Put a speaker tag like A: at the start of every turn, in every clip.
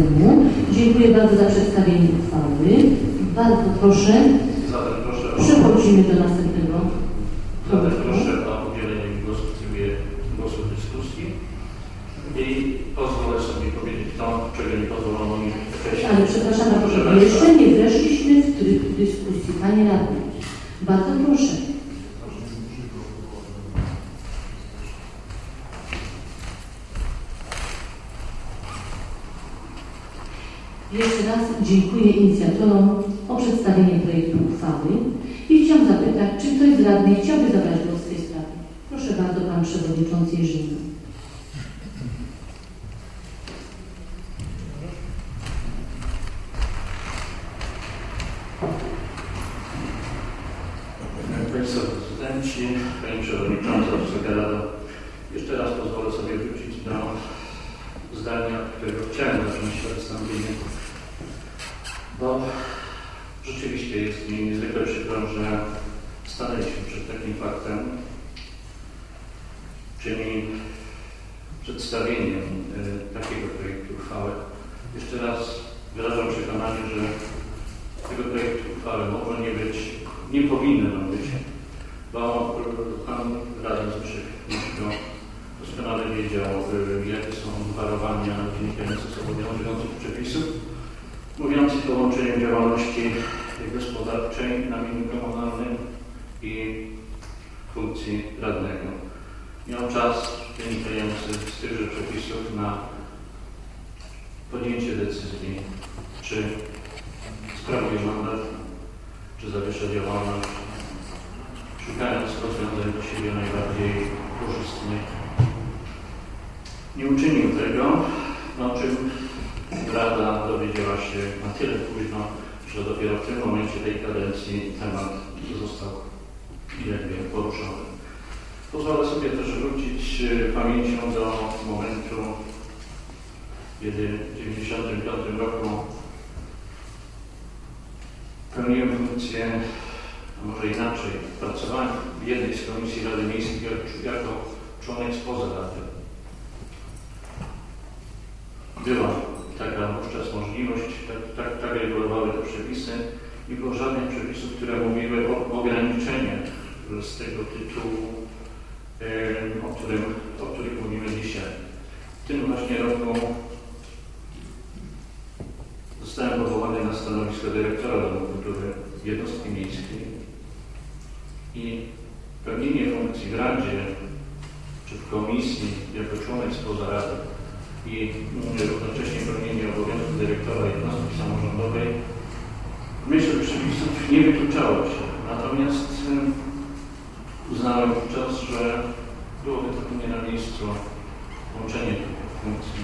A: Sejmu. Dziękuję bardzo za przedstawienie uchwały. Bardzo proszę,
B: Zatem proszę o,
A: przechodzimy do następnego.
B: zatem proszę o udzielenie głosu w trybie głosu w dyskusji i pozwolę sobie powiedzieć to, czego nie pozwolono mi wcześniej.
A: Ale przepraszam,
B: Proszę
A: jeszcze nie weszliśmy w tryb dyskusji. Panie radny, bardzo proszę. Jeszcze raz dziękuję inicjatorom o przedstawienie projektu uchwały i chciałam zapytać, czy ktoś z radnych chciałby zabrać głos w tej sprawie? Proszę bardzo, Pan Przewodniczący Jerzyna.
B: Państwo Prezydenci, Pani Przewodnicząca, Wysoka Rado, jeszcze raz pozwolę sobie wrócić do zdania, którego chciałem zacząć swoje wystąpienie, bo rzeczywiście jest mi niezwykle przykro, że stanęliśmy przed takim faktem, czyli przedstawieniem y, takiego projektu uchwały. Jeszcze raz wyrażam przekonanie, że tego projektu uchwały mogło nie być, nie powinno być, bo y, pan radny Zbyszek doskonale wiedział, y, jakie są warowania wynikające z obowiązujących przepisów, mówiących o łączeniu działalności gospodarczej na mieniu komunalnym i funkcji radnego. Miał czas wynikający z tychże przepisów na podjęcie decyzji, czy sprawuje mandat, czy zawiesza działalność, szukając rozwiązań dla siebie najbardziej korzystnych. Nie uczynił tego, o czym Rada dowiedziała się na tyle późno, że dopiero w tym momencie tej kadencji temat został ledwie poruszony. Pozwolę sobie też wrócić e, pamięcią do momentu, kiedy w 1995 roku pełniłem funkcję, a może inaczej, pracowałem w jednej z komisji Rady Miejskiej jako- członek spoza Rady. Była taka wówczas możliwość, tak, tak, tak regulowały te przepisy. Nie było żadnych przepisów, które mówiły o ograniczeniach z tego tytułu, o, którym, o których mówimy dzisiaj. W tym właśnie roku zostałem powołany na stanowisko dyrektora Domu Kultury jednostki miejskiej i pełnienie funkcji w Radzie czy w komisji jako członek spoza Rady i równocześnie pełnienie obowiązków dyrektora jednostki samorządowej myśl przepisów nie wykluczało się. Natomiast uznałem wówczas, że byłoby to nie na miejscu łączenie tych funkcji.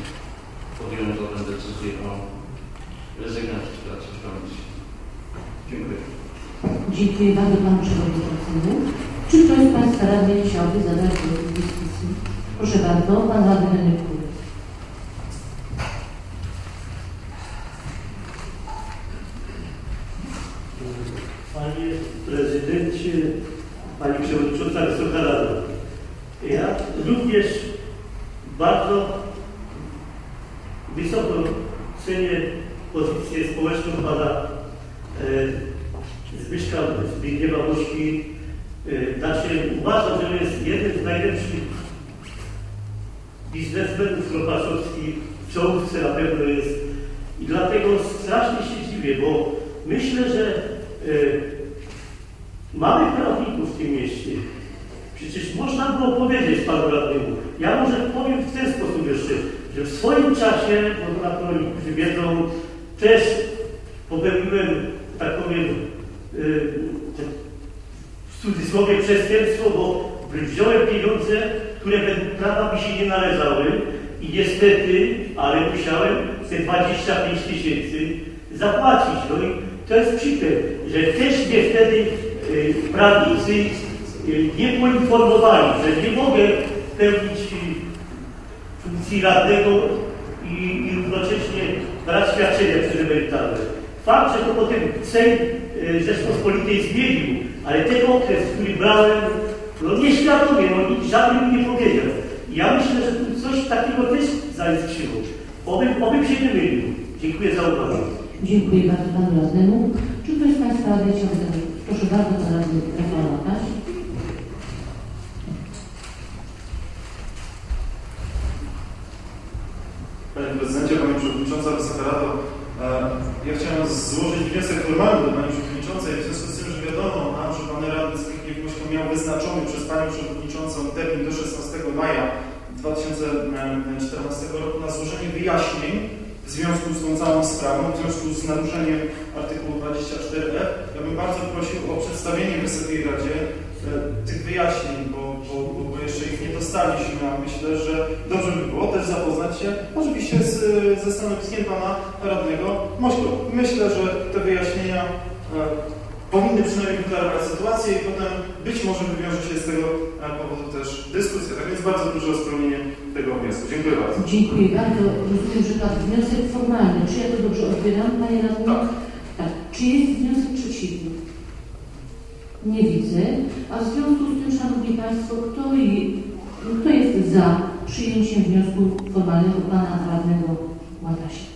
B: Podjąłem zatem decyzję o rezygnacji z pracy w komisji. Dziękuję.
A: Dziękuję bardzo Panu Przewodniczącemu. Czy ktoś z Państwa radnych chciałby zabrać głos w dyskusji? Proszę bardzo, Pan Radny Henryk Kurek.
C: Panie Prezydencie, Pani Przewodnicząca Wysoka Rado, ja również bardzo wysoko cenię pozycję społeczną Pana e, Zbyszka Zbigniewa Muszki. E, znaczy uważam, że jest jeden z najlepszych biznesmenów Kropaszowskich, w czołówce na pewno jest. I dlatego strasznie się dziwię, bo myślę, że e, mamy prawników w tym mieście. Przecież można było powiedzieć panu radnemu. Ja może powiem w ten sposób jeszcze, że w swoim czasie, pewno niektórzy wiedzą, też popełniłem, tak powiem, e, w cudzysłowie przestępstwo, bo wziąłem pieniądze, które prawa mi się nie należały i niestety, ale musiałem te 25 tysięcy zapłacić. No i to jest przykre, że też mnie wtedy y, prawnicy y, nie poinformowali, że nie mogę pełnić funkcji radnego i, i równocześnie brać świadczenia przedemerytalne. Fakt, że to potem Sejm y, Rzeczpospolitej zmienił, ale ten okres, który brałem, no nieświadomie, no nikt żaden mi nie powiedział. Ja myślę, że tu coś takiego też zaiskrzyło. Oby, oby się nie mylił. Dziękuję za uwagę.
A: Dziękuję bardzo Panu Radnemu. Czy ktoś z Państwa chciałby? Proszę bardzo, Pan Radny Rafał Łataś.
D: Panie Prezydencie, Pani Przewodnicząca, Wysoka Rado, e, ja chciałem złożyć wniosek formalny do Pani Przewodniczącej w związku z tym, że wiadomo nam, że Pan Radny Zbigniew Mośko miał wyznaczony przez Panią Przewodniczącą termin do 16 maja 2014 roku na złożenie wyjaśnień w związku z tą całą sprawą, w związku z naruszeniem artykułu 24e. Ja bym bardzo prosił o przedstawienie Wysokiej Radzie e, tych wyjaśnień, bo, bo, bo, jeszcze ich nie dostaliśmy, a myślę, że dobrze by było też zapoznać się oczywiście z, ze stanowiskiem Pana Radnego Mośko. Myślę, że te wyjaśnienia e, powinny przynajmniej wyklarować sytuację i potem być może wywiąże się z tego e, powodu też dyskusja. Tak więc bardzo proszę o spełnienie tego wniosku. Dziękuję bardzo.
A: Dziękuję bardzo. Rozumiem, że padł wniosek formalny. Czy ja to dobrze odbieram, Panie Radny?
D: Tak.
A: Tak. Czy jest wniosek przeciwny? Nie widzę. A w związku z tym, Szanowni Państwo, kto, i, kto jest za przyjęciem wniosku formalnego Pana Radnego Łatasia?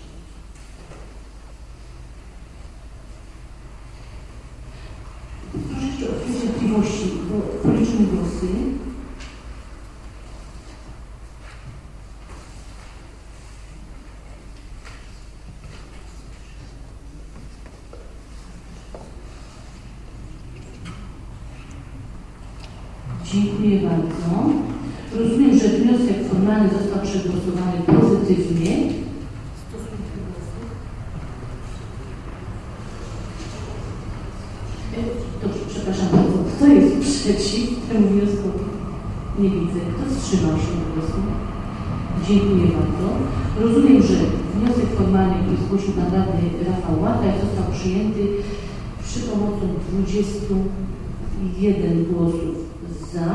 A: Proszę jeszcze o chwilę cierpliwości, bo policzymy głosy. Dziękuję bardzo. Rozumiem, że formalny został przegłosowany pozytywnie. Dobrze, przepraszam bardzo. Kto jest przeciw temu wnioskowi? Nie widzę. Kto wstrzymał się od głosu? Dziękuję bardzo. Rozumiem, że wniosek formalny, który zgłosił Pan Radny Rafał Łataj został przyjęty przy pomocy 21 głosów za,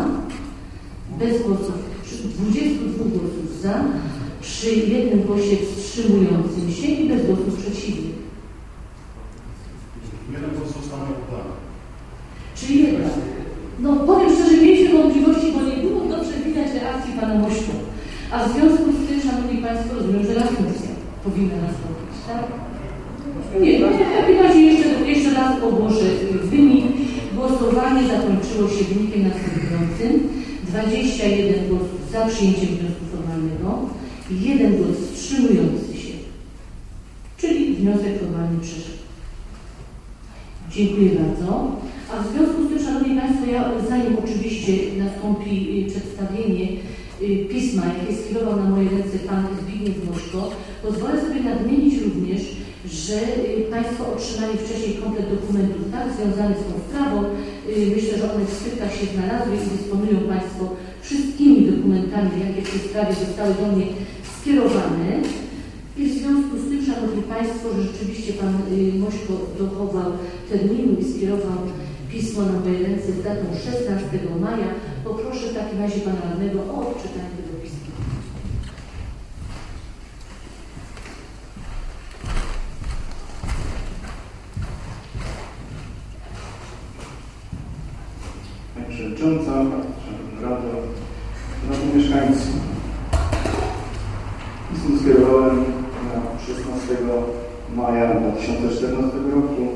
A: bez głosów, 22 głosów za, przy jednym głosie wstrzymującym się i bez głosów przeciwnych.
D: Jeden głos został oddany.
A: Czyli jedna. No powiem szczerze, mieliśmy wątpliwości, bo nie było dobrze widać reakcji Pana Mośko. A w związku z tym, Szanowni Państwo, rozumiem, że reasumpcja powinna nastąpić, tak? Nie, no w takim razie jeszcze, jeszcze raz ogłoszę wynik. Głosowanie zakończyło się wynikiem następującym. 21 głosów za przyjęciem wniosku formalnego i jeden głos wstrzymujący się. Czyli wniosek formalny przeszedł. Dziękuję bardzo. A w związku z tym, Szanowni Państwo, ja zanim oczywiście nastąpi y, przedstawienie y, pisma, jakie skierował na moje ręce Pan Zbigniew Moszko, pozwolę sobie nadmienić również, że y, Państwo otrzymali wcześniej komplet dokumentów tak związanych z tą sprawą. Y, Myślę, że one w skrytkach się znalazły i dysponują Państwo wszystkimi dokumentami, jakie w tej sprawie zostały do mnie skierowane. I w związku z tym, Szanowni Państwo, że rzeczywiście Pan y, Mośko dochował terminu i skierował pismo na moje ręce z datą 16 maja, poproszę w takim razie Pana Radnego o odczytanie tego pisma.
E: Pani Przewodnicząca, Rado, Szanowni Mieszkańcy. Pismo skierowałem na 16 maja 2014 roku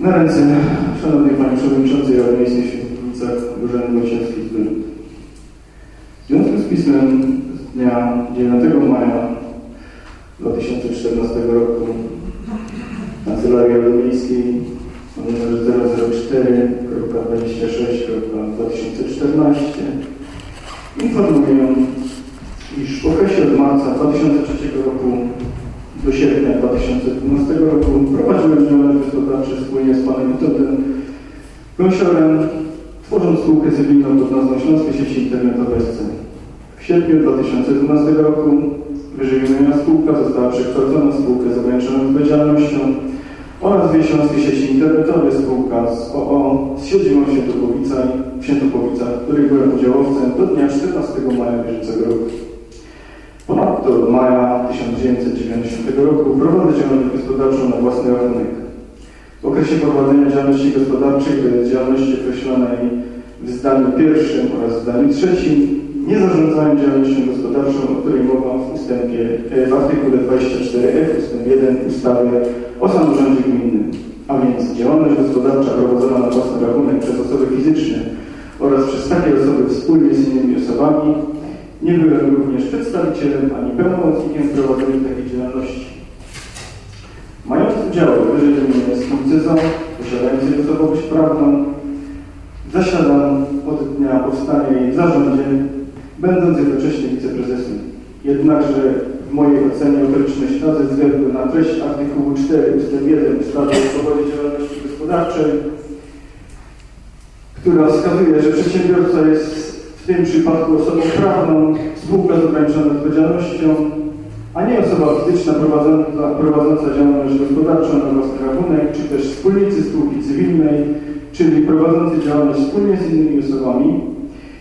E: na ręce Szanownej Pani Przewodniczącej Rady Miejskiej Świętowicach Urzędu Wojciechowskiej w związku z pismem z dnia 9 maja 2014 roku Kancelarii Rady Miejskiej o numerze 004.26.2014 informuję, iż w okresie od marca 2003 roku do sierpnia 2012 roku prowadziłem działalność gospodarczą wspólnie z panem Witodem Gąsiorem, tworząc spółkę cywilną pod nazwą Śląskie Sieci Internetowe SC. W sierpniu 2012 roku wyżej wymieniona spółka została przekształcona w spółkę z ograniczoną odpowiedzialnością oraz dwie śląskie sieci internetowe spółka z OO z siedzibą w Świętopowicach, w której byłem udziałowcem do dnia 14 maja bieżącego roku. Ponadto od maja 1990 roku prowadzę działalność gospodarczą na własny rachunek. W okresie prowadzenia działalności gospodarczej, jest działalności określonej w zdaniu pierwszym oraz w zdaniu trzecim, nie zarządzałem działalnością gospodarczą o której mowa w ustępie, e, w artykule 24f ustęp 1 ustawy o samorządzie gminnym. A więc działalność gospodarcza prowadzona na własny rachunek przez osoby fizyczne oraz przez takie osoby wspólnie z innymi osobami nie byłem również przedstawicielem ani pełnomocnikiem w prowadzeniu takiej działalności. Mając udział w wyżej wymienionej spółce ZO, posiadającej osobowość prawną, zasiadam od dnia powstania jej zarządzie, będąc jednocześnie wiceprezesem. Jednakże w mojej ocenie okoliczność ta ze względu na treść artykułu 4 ust. 1 ustawy o swobodzie działalności gospodarczej, która wskazuje, że przedsiębiorca jest w tym przypadku osobą prawną, spółka z ograniczoną odpowiedzialnością, a nie osoba fizyczna prowadząca, prowadząca działalność gospodarczą na własny rachunek, czy też wspólnicy spółki cywilnej, czyli prowadzący działalność wspólnie z innymi osobami,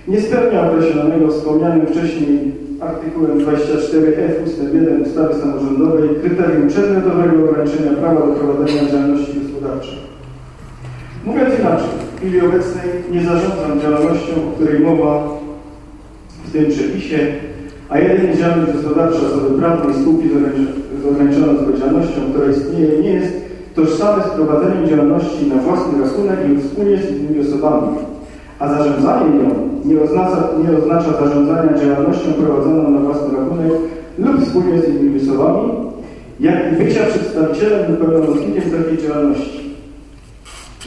E: nie spełnia określonego wspomnianym wcześniej artykułem 24f ust. 1 ustawy samorządowej kryterium przedmiotowego ograniczenia prawa do prowadzenia działalności gospodarczej. Mówiąc inaczej, w chwili obecnej nie zarządzam działalnością, o której mowa w tym przepisie, a jedynie działalność gospodarcza osoby prawnej spółki z ograniczoną odpowiedzialnością, która istnieje, nie jest tożsame z prowadzeniem działalności na własny rachunek lub wspólnie z innymi osobami, a zarządzanie nią nie oznacza, nie oznacza zarządzania działalnością prowadzoną na własny rachunek lub wspólnie z innymi osobami, jak i bycia przedstawicielem lub pełnomocnikiem takiej działalności.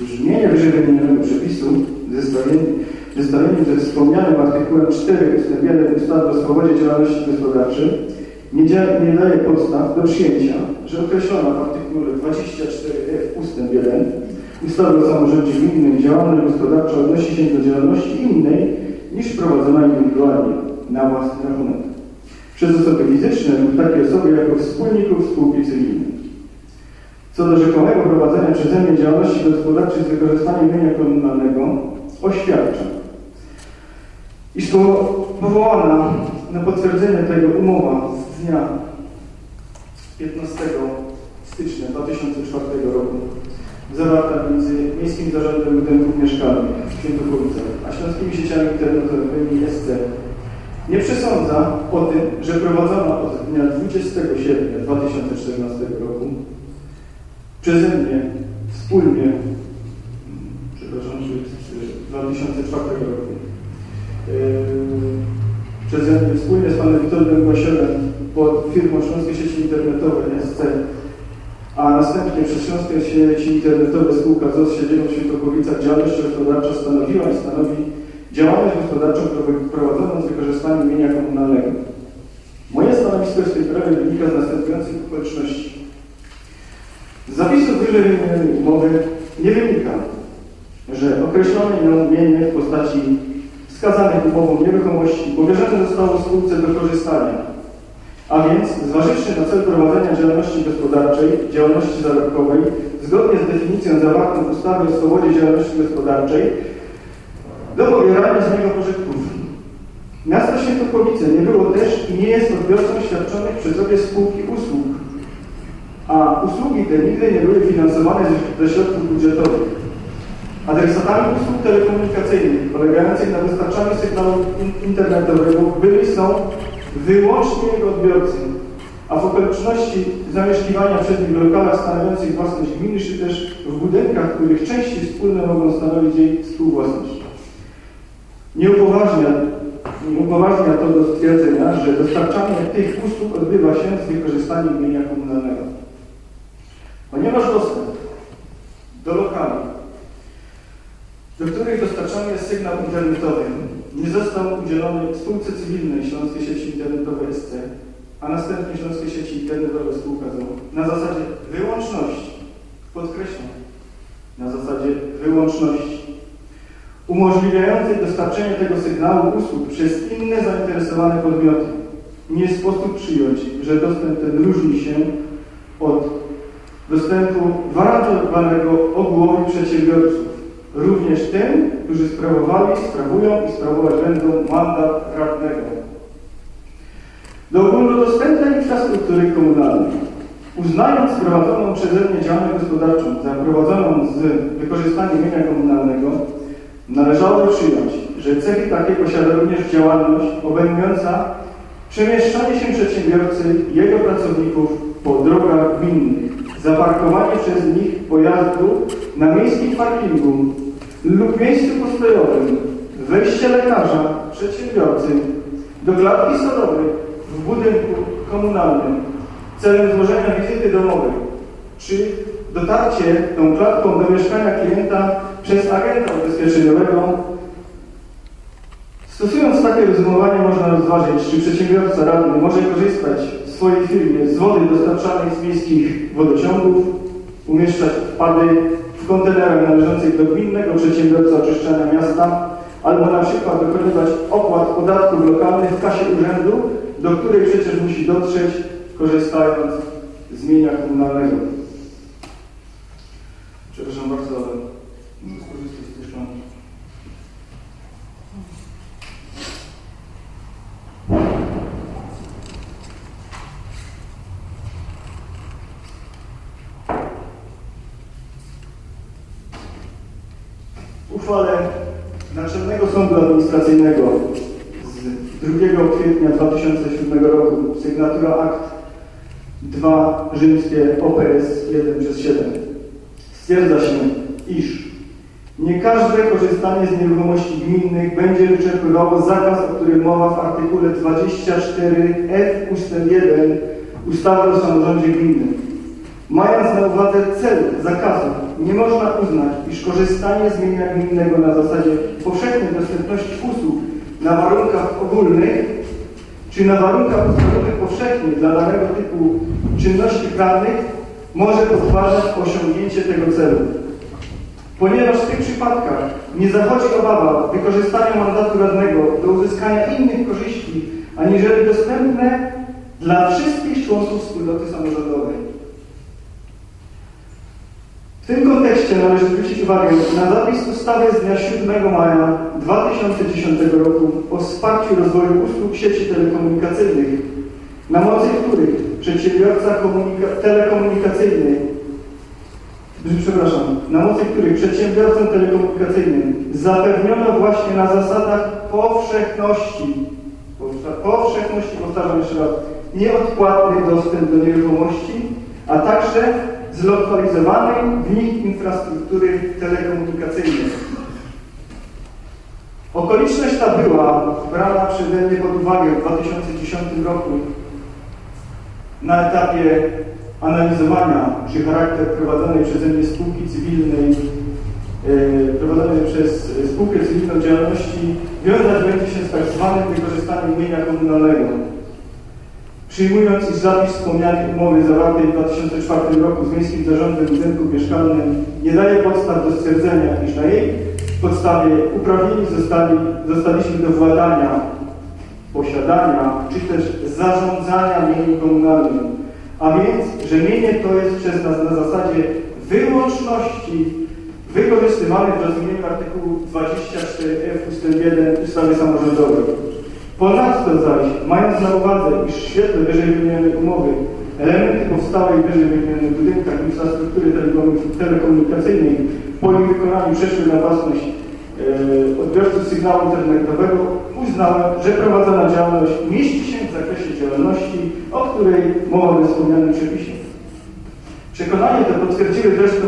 E: Brzmienie wyżej wymienionego przepisu w zestawieniu ze wspomnianym artykułem 4 ust. 1 ustawy o swobodzie działalności gospodarczej nie, nie daje podstaw do przyjęcia, że określona w artykule 24f ust. 1 ustawy o samorządzie gminnym działalność gospodarcza odnosi się do działalności innej niż prowadzona indywidualnie na własny rachunek przez osoby fizyczne lub takie osoby jako wspólników spółki cywilnej. Co do rzekomego prowadzenia przeze mnie działalności gospodarczej z wykorzystaniem mienia komunalnego oświadczam, iż powołana na potwierdzenie tego umowa z dnia 15 stycznia 2004 roku zawarta między Miejskim Zarządem Budynków Mieszkalnych w Świętokowicach, a Śląskimi Sieciami Internetowymi SC. Nie przesądza o tym, że prowadzona od dnia 20 sierpnia 2014 roku przeze mnie wspólnie, przepraszam, 2004 roku, yy, przeze mnie wspólnie z panem Witoldem Głosiorem pod firmą Śląskie Sieci Internetowe SC, a następnie przez Śląskie Sieci Internetowe spółka ZOS siedzibą w Świętokowicach działalność gospodarcza stanowiła i stanowi działalność gospodarczą prowadzoną z wykorzystaniem mienia komunalnego. Moje stanowisko w tej sprawie wynika z następujących okoliczności. Z zapisów wyżej umowy nie wynika, że określone mienie w postaci wskazanych umową nieruchomości powierzone zostało spółce do korzystania a więc, zważywszy na cel prowadzenia działalności gospodarczej, działalności zarobkowej, zgodnie z definicją zawartą w ustawie o swobodzie działalności gospodarczej, do pobierania z niego pożytków. Miasto Świętokowice nie było też i nie jest odbiorcą świadczonych przez obie spółki usług, a usługi te nigdy nie były finansowane ze, środków budżetowych. Adresatami usług telekomunikacyjnych polegających na dostarczaniu sygnału internetowego byli są wyłącznie jego odbiorcy, a w okoliczności zamieszkiwania przez nich w lokalach stanowiących własność gminy, czy też w budynkach, których części wspólne mogą stanowić jej współwłasność. Nie upoważnia, nie upoważnia to do stwierdzenia, że dostarczanie tych usług odbywa się z wykorzystaniem mienia komunalnego. Ponieważ dostęp do lokali, do których dostarczany jest sygnał internetowy, nie został udzielony spółce cywilnej Śląskiej Sieci Internetowej SC, a następnie Śląskiej Sieci Internetowej Spółka ZO na zasadzie wyłączności, podkreślam, na zasadzie wyłączności, umożliwiającej dostarczenie tego sygnału usług przez inne zainteresowane podmioty. Nie sposób przyjąć, że dostęp ten różni się od dostępu gwarantowanego ogółowi przedsiębiorców, również tym, którzy sprawowali, sprawują i sprawować będą mandat radnego. Do ogólnodostępnej infrastruktury komunalnej, uznając prowadzoną przeze mnie działalność gospodarczą za prowadzoną z wykorzystaniem mienia komunalnego, należało przyjąć, że cechy takie posiada również działalność obejmująca Przemieszczanie się przedsiębiorcy i jego pracowników po drogach gminnych, zaparkowanie przez nich pojazdu na miejskim parkingu lub miejscu postojowym, wejście lekarza, przedsiębiorcy do klatki schodowej w budynku komunalnym celem złożenia wizyty domowej, czy dotarcie tą klatką do mieszkania klienta przez agenta ubezpieczeniowego. Stosując takie rozumowanie można rozważyć, czy przedsiębiorca radny może korzystać swojej firmie z wody dostarczanej z miejskich wodociągów, umieszczać wpady w kontenerach należących do gminnego przedsiębiorcy oczyszczania miasta, albo na przykład dokonywać opłat podatków lokalnych w kasie urzędu, do której przecież musi dotrzeć, korzystając z mienia komunalnego. Przepraszam bardzo, ale muszę skorzystać z tej szklanki. W uchwale Naczelnego Sądu Administracyjnego z 2 kwietnia 2007 roku sygnatura akt 2 rzymskie OPS 1 przez 7 stwierdza się, iż nie każde korzystanie z nieruchomości gminnych będzie wyczerpywało zakaz, o którym mowa w artykule 24f ust. 1 ustawy o samorządzie gminnym. Mając na uwadze cel zakazu, nie można uznać, iż korzystanie z mienia gminnego na zasadzie powszechnej dostępności usług na warunkach ogólnych czy na warunkach ustalowych powszechnie dla danego typu czynności prawnych może podważać osiągnięcie tego celu. Ponieważ w tych przypadkach nie zachodzi obawa wykorzystania mandatu radnego do uzyskania innych korzyści, aniżeli dostępne dla wszystkich członków wspólnoty samorządowej. W tym kontekście należy zwrócić uwagę na zapis ustawy z dnia 7 maja 2010 roku o wsparciu rozwoju usług sieci telekomunikacyjnych, na mocy których przedsiębiorca komunika- telekomunikacyjny, przepraszam, na mocy których przedsiębiorcom telekomunikacyjnym zapewniono właśnie na zasadach powszechności, powsze- powszechności, powtarzam jeszcze raz, nieodpłatny dostęp do nieruchomości, a także zlokalizowanej w nich infrastruktury telekomunikacyjnej. Okoliczność ta była brana przeze mnie pod uwagę w 2010 roku na etapie analizowania, czy charakter prowadzonej przeze mnie spółki cywilnej, e, prowadzonej przez spółkę cywilną działalności wiązać będzie się z tak zwanym wykorzystaniem mienia komunalnego. Przyjmując, iż zapis wspomnianej umowy zawartej w 2004 roku z Miejskim Zarządem Budynku Mieszkalnym nie daje podstaw do stwierdzenia, iż na jej podstawie uprawnieni zostali, zostaliśmy do władania, posiadania, czy też zarządzania mieniem komunalnym. A więc, że mienie to jest przez nas na zasadzie wyłączności wykorzystywane w rozumieniu artykułu 24f ust. 1 ustawy samorządowej. Ponadto zaś, mając na uwadze, iż w świetle wyżej wymienionej umowy elementy powstałej wyżej wymienionych budynkach infrastruktury telekomu- telekomunikacyjnej po ich wykonaniu przeszły na własność e, odbiorców sygnału internetowego, uznałem, że prowadzona działalność mieści się w zakresie działalności, o której mowa we wspomnianym przepisie. Przekonanie to potwierdziły zresztą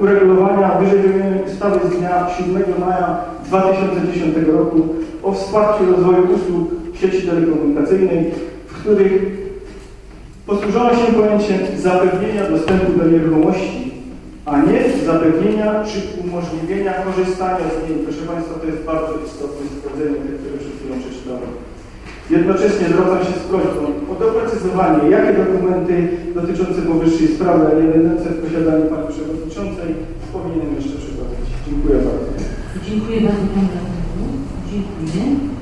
E: uregulowania wyżej wymienionej ustawy z dnia 7 maja 2010 roku o wsparciu rozwoju usług sieci telekomunikacyjnej, w których posłużono się pojęciem zapewnienia dostępu do nieruchomości, a nie zapewnienia czy umożliwienia korzystania z niej. Proszę Państwa, to jest bardzo istotne stwierdzenie, które przed chwilą przeczytałem. Jednocześnie zwracam się z prośbą o doprecyzowanie, jakie dokumenty dotyczące powyższej sprawy, a nie będące w posiadaniu Pani Przewodniczącej, powinienem jeszcze przygotować. Dziękuję bardzo.
A: Dziękuję bardzo Panu Radnemu. Dziękuję.